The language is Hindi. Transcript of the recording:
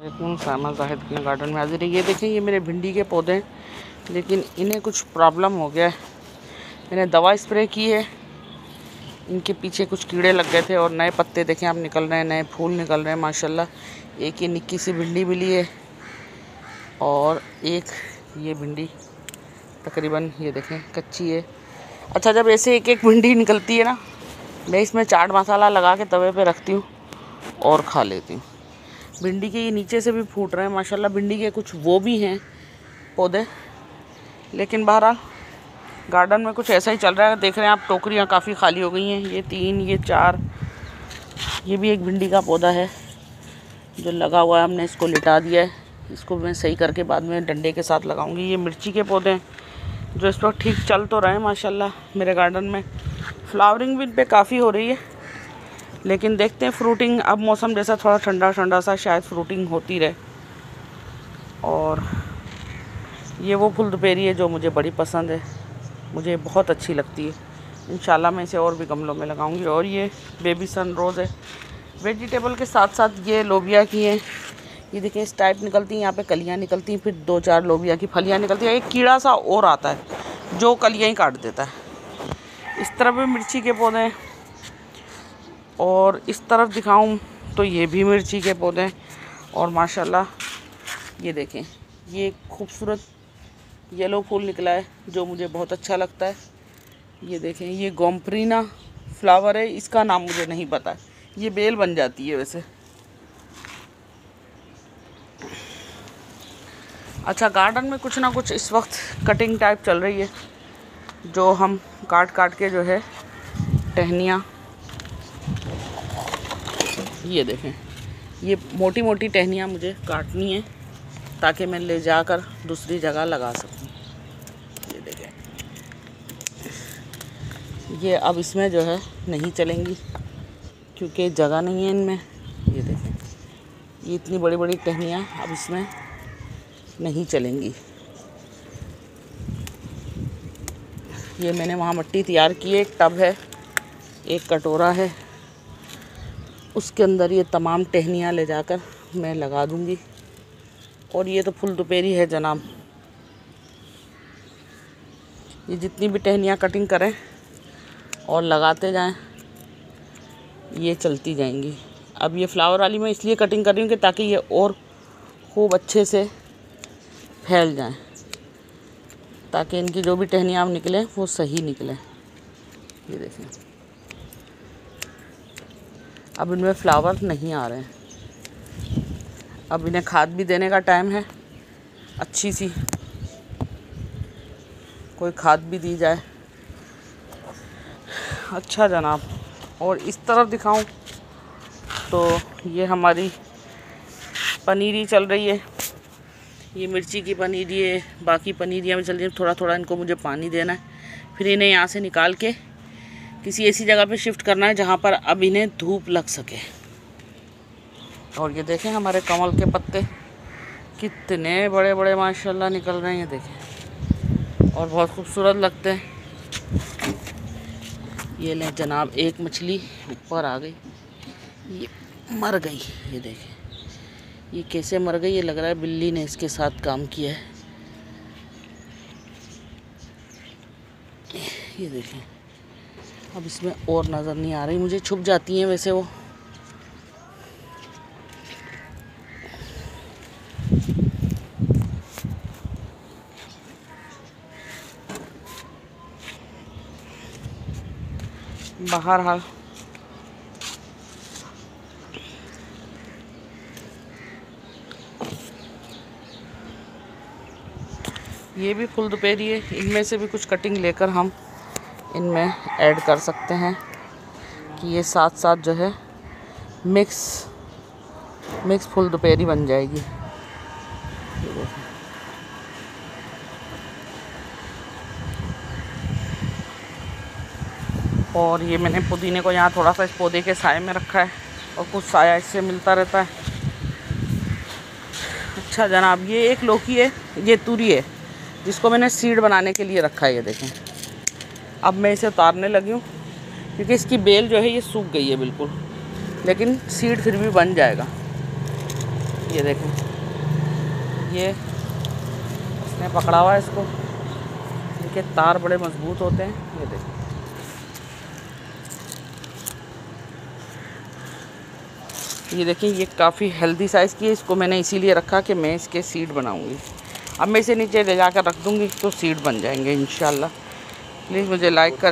सामा जाहिद के गार्डन में हाजिर है। ये देखें, ये मेरे भिंडी के पौधे हैं, लेकिन इन्हें कुछ प्रॉब्लम हो गया है। मैंने दवा स्प्रे की है। इनके पीछे कुछ कीड़े लग गए थे और नए पत्ते देखें, आप निकल रहे हैं, नए फूल निकल रहे हैं, माशाल्लाह। एक ये निक्की सी भिंडी मिली है और एक ये भिंडी तकरीबन, ये देखें, कच्ची है। अच्छा जब ऐसे एक एक भिंडी निकलती है ना, मैं इसमें चाट मसाला लगा के तवे पे रखती हूँ और खा लेती हूँ। भिंडी के ये नीचे से भी फूट रहे हैं, माशाल्लाह भिंडी के कुछ वो भी हैं पौधे। लेकिन बहरहाल गार्डन में कुछ ऐसा ही चल रहा है। देख रहे हैं आप, टोकरियाँ काफ़ी खाली हो गई हैं। ये तीन, ये चार, ये भी एक भिंडी का पौधा है जो लगा हुआ है हमने, इसको लिटा दिया है। इसको मैं सही करके बाद में डंडे के साथ लगाऊँगी। ये मिर्ची के पौधे हैं, जो इस वक्त ठीक चल तो रहे हैं, माशाल्लाह, मेरे गार्डन में। फ्लावरिंग भी इन पर काफ़ी हो रही है। लेकिन देखते हैं फ्रूटिंग अब मौसम जैसा थोड़ा ठंडा ठंडा सा शायद फ्रूटिंग होती रहे। और ये वो फुल दोपहरी है जो मुझे बड़ी पसंद है। मुझे बहुत अच्छी लगती है। इन मैं इसे और भी गमलों में लगाऊँगी। और ये बेबी सन रोज़ है। वेजिटेबल के साथ साथ ये लोबिया की हैं। ये देखिए, इस टाइप निकलती हैं, यहाँ पे कलियाँ निकलती हैं, फिर दो चार लोबिया की फलियाँ निकलती हैं। एक कीड़ा सा और आता है, जो कलियाँ ही काट देता है। इस तरह भी मिर्ची के पौधे हैं। और इस तरफ़ दिखाऊँ तो ये भी मिर्ची के पौधे हैं और माशाल्लाह, ये देखें, ये खूबसूरत येलो फूल निकला है जो मुझे बहुत अच्छा लगता है। ये देखें, ये गोम्प्रीना फ्लावर है, इसका नाम मुझे नहीं पता। ये बेल बन जाती है वैसे। अच्छा गार्डन में कुछ ना कुछ इस वक्त कटिंग टाइप चल रही है, जो हम काट काट के जो है टहनियाँ ये देखें। ये मोटी मोटी टहनियाँ मुझे काटनी है, ताकि मैं ले जाकर दूसरी जगह लगा सकूँ। ये देखें। ये अब इसमें जो है नहीं चलेंगी, क्योंकि जगह नहीं है इनमें। ये देखें। ये इतनी बड़ी बड़ी टहनियाँ अब इसमें नहीं चलेंगी। ये मैंने वहाँ मिट्टी तैयार की है एक टब है, एक कटोरा है उसके अंदर ये तमाम टहनियाँ ले जाकर मैं लगा दूँगी। और ये तो फुल दोपहरी है जनाब। ये जितनी भी टहनियाँ कटिंग करें और लगाते जाएँ, ये चलती जाएँगी। अब ये फ्लावर वाली मैं इसलिए कटिंग कर रही हूँ कि ताकि ये और खूब अच्छे से फैल जाएँ, ताकि इनकी जो भी टहनियाँ निकलें वो सही निकलें। ये देखें। अब इनमें फ्लावर नहीं आ रहे हैं। अब इन्हें खाद भी देने का टाइम है। अच्छी सी कोई खाद भी दी जाए। अच्छा जनाब, और इस तरफ़ दिखाऊँ तो ये हमारी पनीरी चल रही है। ये मिर्ची की पनीरी है, बाकी पनीरियाँ भी चल रही है। थोड़ा थोड़ा इनको मुझे पानी देना है। फिर इन्हें यहाँ से निकाल के किसी ऐसी जगह पे शिफ्ट करना है जहाँ पर अब इन्हें धूप लग सके। और ये देखें हमारे कमल के पत्ते। कितने बड़े बड़े माशाल्लाह निकल रहे हैं ये देखें। और बहुत खूबसूरत लगते हैं। ये लें जनाब, एक मछली ऊपर आ गई। ये मर गई, ये देखें। ये कैसे मर गई, ये लग रहा है बिल्ली ने इसके साथ काम किया है। ये देखें। अब इसमें और नज़र नहीं आ रही, मुझे छुप जाती हैं वैसे वो। बाहर हाल ये भी फुल दोपहरी है, इनमें से भी कुछ कटिंग लेकर हम इनमें ऐड कर सकते हैं कि ये साथ साथ जो है मिक्स मिक्स फुल दोपहरी बन जाएगी। और ये मैंने पुदीने को यहाँ थोड़ा सा इस पौधे के साय में रखा है और कुछ साया इससे मिलता रहता है। अच्छा जनाब, ये एक लौकी है, ये तुरी है, जिसको मैंने सीड बनाने के लिए रखा है, ये देखें। अब मैं इसे उतारने लगी हूँ, क्योंकि इसकी बेल जो है ये सूख गई है बिल्कुल। लेकिन सीड फिर भी बन जाएगा। ये देखें। ये इसने पकड़ा हुआ है इसको। इनके तार बड़े मज़बूत होते हैं। ये देखें। ये देखिए ये काफ़ी हेल्दी साइज़ की है। इसको मैंने इसीलिए रखा कि मैं इसके सीड बनाऊँगी। अब मैं इसे नीचे ले जाकर रख दूँगी तो सीड बन जाएँगे इन प्लीज़ मुझे लाइक कर